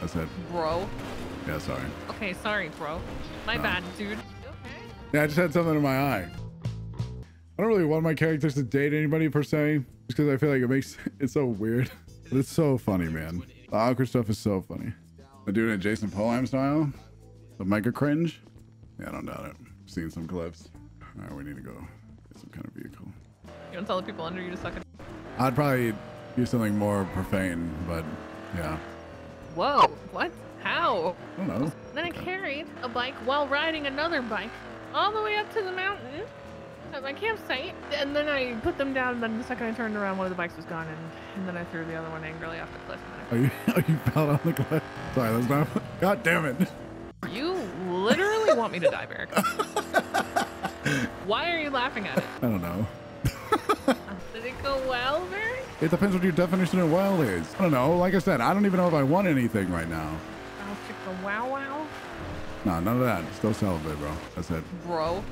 That's it. Bro. Yeah, sorry. Okay, sorry, bro. My No. bad, dude. Okay. Yeah, I just had something in my eye. I don't really want my characters to date anybody per se, just because I feel like it makes it so weird. But it's so funny, man. The awkward stuff is so funny. I'm doing it Jason Poheim style. The mega cringe. Yeah, I don't doubt it. I've seen some clips. All right, we need to go get some kind of vehicle. You don't tell the people under you to suck it. I'd probably use something more profane, but yeah. Whoa. What? How? I don't know. Then I carried a bike while riding another bike all the way up to the mountain at my campsite. And then I put them down. And then the second I turned around, one of the bikes was gone. And, and then I threw the other one angrily off the cliff. And then Oh, you, oh, you fell down the cliff. Sorry, that's not. God damn it. You literally want me to die, Beric. Why are you laughing at it? I don't know. Did it go well, Beric? It depends what your definition of well is. I don't know. Like I said, I don't even know if I want anything right now. Oh, chicka wow wow. No, none of that. Still celibate, bro. That's it. Bro.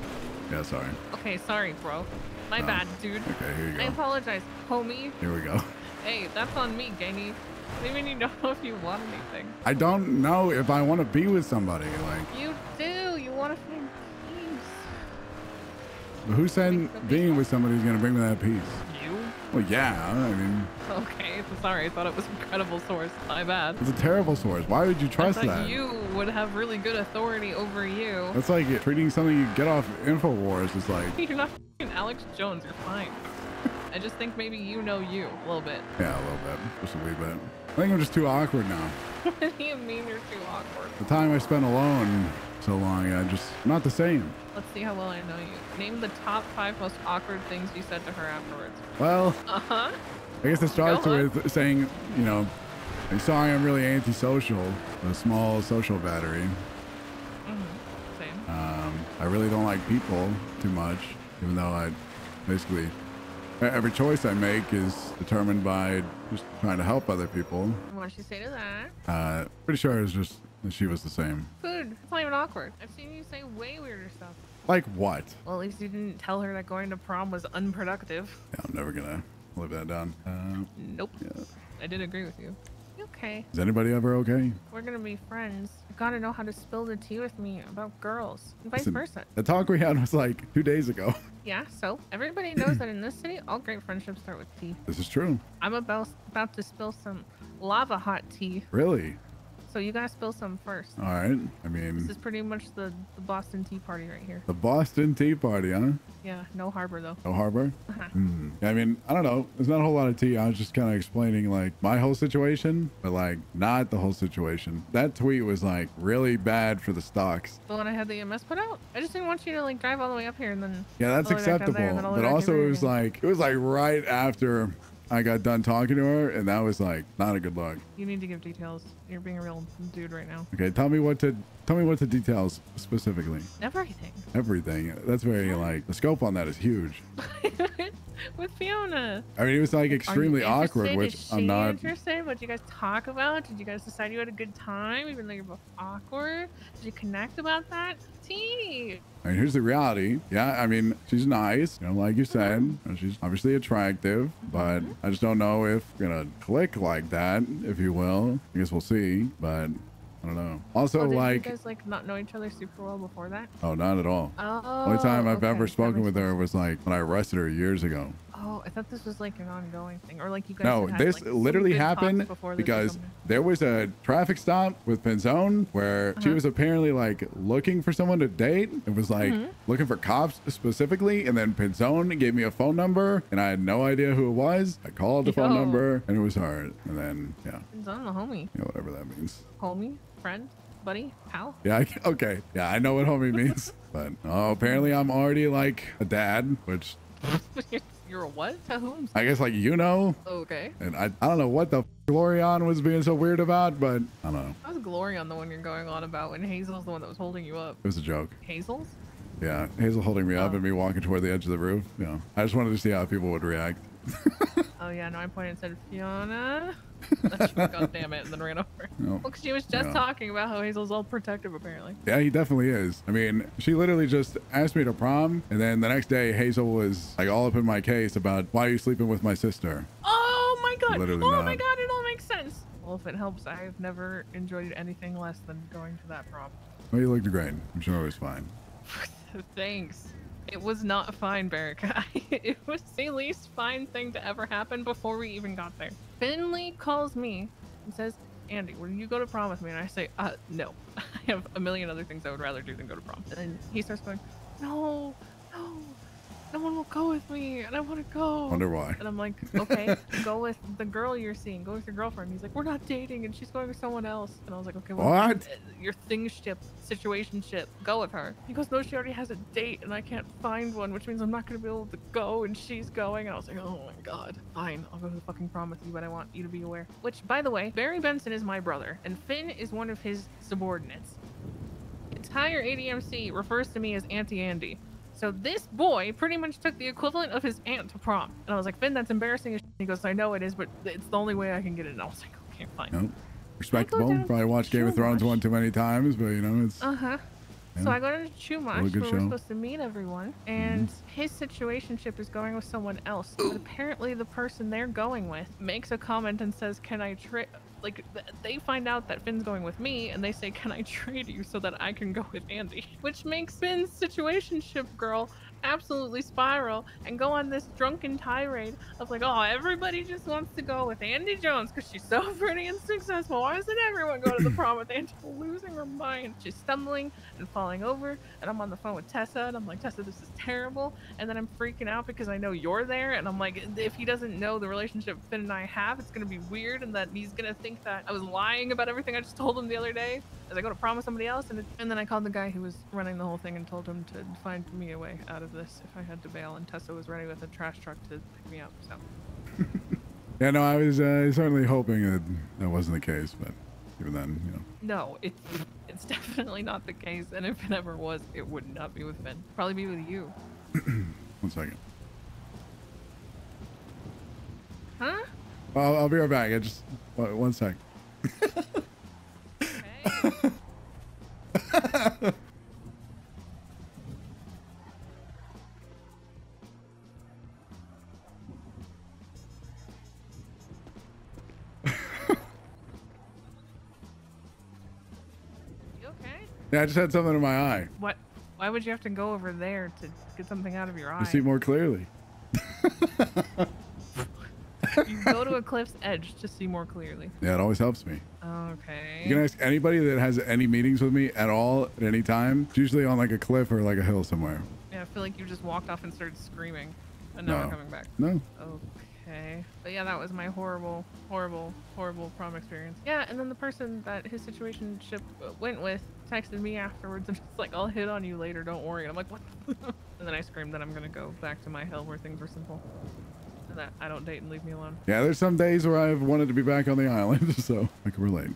Yeah, sorry. Okay, sorry, bro. My No. bad, dude. Okay, here you go. I apologize, homie. Here we go. Hey, that's on me, gangy. I don't even know if you want anything. I don't know if I want to be with somebody. Like, You do. You want to find peace. who said being with somebody is going to bring me that peace? Well, yeah. I mean, Okay, so sorry. I thought it was a credible source. My bad. it's a terrible source. Why would you trust that? you would have really good authority over you. That's like treating something you get off InfoWars is like, You're not f***ing Alex Jones. You're fine. I just think maybe you know you a little bit. yeah, a little bit. Just a wee bit. I think I'm just too awkward now. what do you mean you're too awkward? The time I spent alone so long, I just, not the same. Let's see how well I know you. Name the top five most awkward things you said to her afterwards. Well, Uh-huh. I guess it starts with saying, you know, I'm sorry I'm really antisocial, a small social battery. Mm-hmm. Same. Um, I really don't like people too much, even though I basically every choice I make is determined by just trying to help other people. What'd she say to that? Uh, pretty sure it was just that she was the same. Food. It's not even awkward. I've seen you say way weirder stuff. Like what? Well, at least you didn't tell her that going to prom was unproductive. Yeah, I'm never gonna live that down. Uh, Nope. yeah. I did agree with you. Okay. Is anybody ever okay? We're gonna be friends. You gotta know how to spill the tea with me about girls, and vice Listen, versa. The talk we had was like two days ago. Yeah. So everybody knows that in this city, all great friendships start with tea. This is true. I'm about about to spill some lava hot tea, Really? So you gotta spill some first. All right. I mean, This is pretty much the, the Boston Tea Party right here. the Boston Tea Party, huh? Yeah, no harbor though. No harbor? Hmm. I mean, I don't know. There's not a whole lot of tea. I was just kind of explaining like my whole situation, but like not the whole situation. That tweet was like really bad for the stocks. The one I had the EMS put out. I just didn't want you to like drive all the way up here and then. Yeah, that's all the way back down acceptable. there and then all the But also, it was like it was like right after I got done talking to her, and that was like not a good look. You need to give details. You're being a real dude right now. Okay, tell me what to tell me what the details specifically. Everything. Everything. That's very like the scope on that is huge. With Fiona. I mean, it was like extremely awkward, which Is I'm she not. interested? What did you guys talk about? Did you guys decide you had a good time, even though you're both awkward? Did you connect about that? Tea. I mean, here's the reality. Yeah, I mean, she's nice, you know, like you said. and She's obviously attractive, but mm-hmm. I just don't know if we're gonna click like that, if you will. I guess we'll see, but I don't know. Also, oh, did like, you guys like not know each other super well before that? oh, not at all. Oh. Only time oh, I've okay, ever spoken with her was like when I arrested her years ago. Oh, I thought this was like an ongoing thing, or like you guys. No, had this like, literally happened before because there was a traffic stop with Penzone where she Uh-huh. was apparently like looking for someone to date. It was like Mhm. looking for cops specifically, and then Penzone gave me a phone number, and I had no idea who it was. I called the phone number, and it was her. And then yeah, on the homie, know whatever that means. homie, friend, buddy, pal. Yeah, I, okay, yeah, I know what homie means, but oh, apparently I'm already like a dad, which You're a what? To whom? I guess like you know, Okay. and I I don't know what the f- Glorion was being so weird about, but I don't know. How's Glory on the one you're going on about when Hazel's the one that was holding you up? It was a joke. Hazel's? Yeah, Hazel holding me up Oh. and me walking toward the edge of the roof. Yeah, I just wanted to see how people would react. Oh yeah, no, I pointed and said Fiona. God damn it, and then ran over. No. Well, she was just talking about how Hazel's all protective, apparently. Yeah, he definitely is. I mean, she literally just asked me to prom, and then the next day, Hazel was like all up in my case about why are you sleeping with my sister. Oh my god! Literally oh not. my god! It all makes sense. Well, if it helps, I've never enjoyed anything less than going to that prom. Well, you looked great. I'm sure it was fine. Thanks. It was not fine, Beric. it was the least fine thing to ever happen before we even got there. Finley calls me and says, Andy, will you go to prom with me? And I say, uh, no. I have a million other things I would rather do than go to prom. And he starts going, no, no, one will go with me, and I want to go. Wonder why. And I'm like, okay, go with the girl you're seeing. Go with your girlfriend. He's like, we're not dating, and she's going with someone else. And I was like, okay, well, What? uh, your thing ship, situation ship, go with her. He goes, no, she already has a date, and I can't find one, which means I'm not gonna be able to go, and she's going. And I was like, oh my god, fine, I'll go to the fucking prom with you, but I want you to be aware. Which, by the way, Barry Benson is my brother, and Finn is one of his subordinates. Entire ADMC refers to me as Auntie Andy. So this boy pretty much took the equivalent of his aunt to prom. And I was like, Finn, that's embarrassing as. He goes, I know it is, but it's the only way I can get it. And I was like, okay, fine. No. Respectable. Probably watched Game of Thrones one too many times, but you know, it's. Uh huh. So I go to Chumash where show. we're supposed to meet everyone, and his situationship is going with someone else. But apparently, the person they're going with makes a comment and says, "Can I trade?" Like th- they find out that Finn's going with me, and they say, "Can I trade you so that I can go with Andy?" Which makes Finn's situationship girl absolutely spiral and go on this drunken tirade of like, "Oh, everybody just wants to go with Andy Jones because she's so pretty and successful. Why doesn't everyone go to the prom with Andy?" Losing her mind. She's stumbling and falling over and I'm on the phone with Tessa and I'm like Tessa this is terrible and then I'm freaking out because I know you're there and I'm like if he doesn't know the relationship Finn and I have it's gonna be weird and that he's gonna think that I was lying about everything I just told him the other day as I go to prom with somebody else and, it, and then I called the guy who was running the whole thing and told him to find me a way out of this if I had to bail and Tessa was ready with a trash truck to pick me up so Yeah, no, I was uh, certainly hoping that that wasn't the case, but even then, you know. no it's it's definitely not the case and if it ever was it would not be with Finn probably be with you One second. huh I'll, I'll be right back. I just one one sec. okay You okay? Yeah, I just had something in my eye. What? Why would you have to go over there to get something out of your eye? You see more clearly. You go to a cliff's edge to see more clearly. Yeah, it always helps me. Okay. You can ask anybody that has any meetings with me at all at any time. It's usually on like a cliff or like a hill somewhere. yeah, I feel like you just walked off and started screaming, and now No. we're coming back. No. Okay. But yeah, that was my horrible, horrible, horrible prom experience. Yeah, and then the person that his situation ship uh, went with texted me afterwards and just like, I'll hit on you later, don't worry. And I'm like, what? and then I screamed that I'm gonna go back to my hell where things were simple. That I don't date and leave me alone. Yeah, there's some days where I've wanted to be back on the island, so I can relate.